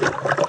you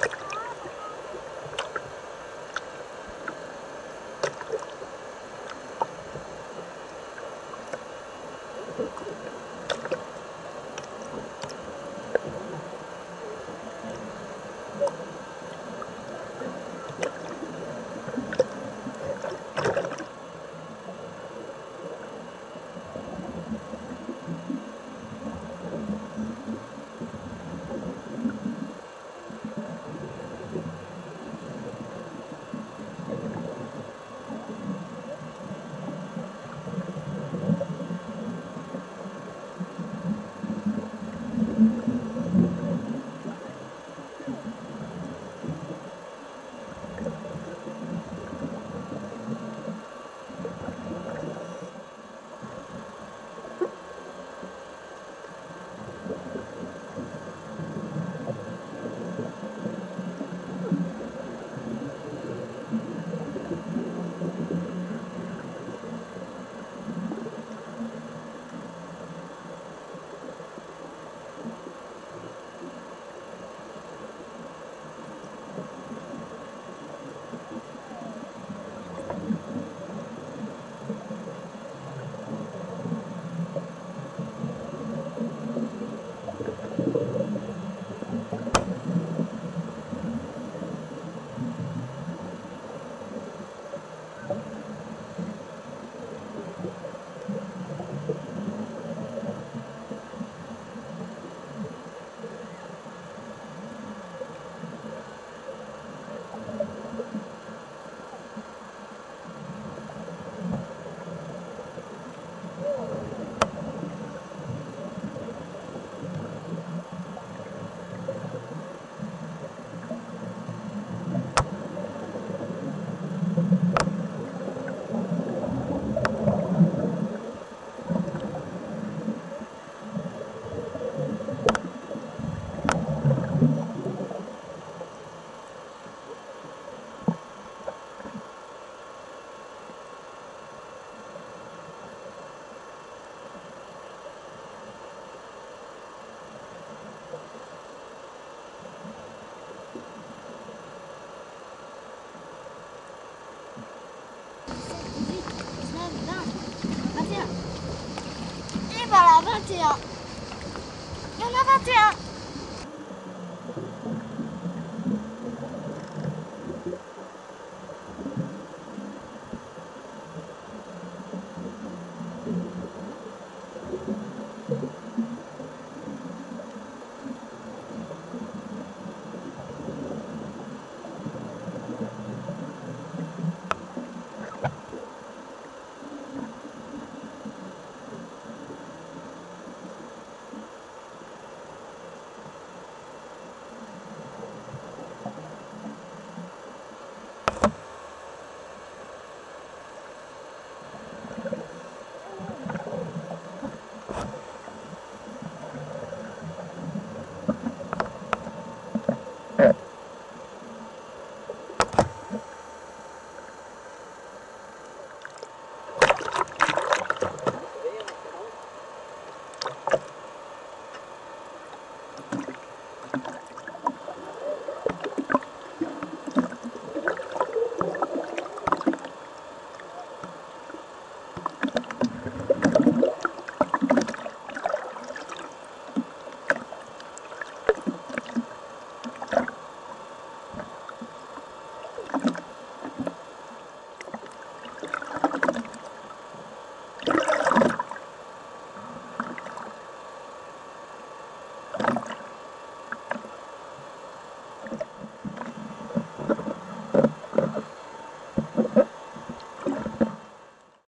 爸爸抱着我，妈妈抱着我。